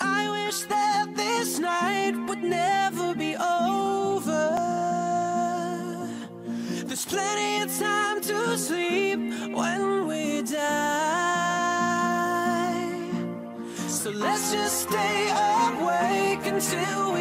I wish that this night would never be over. There's plenty of time to sleep when we die. So let's just stay awake until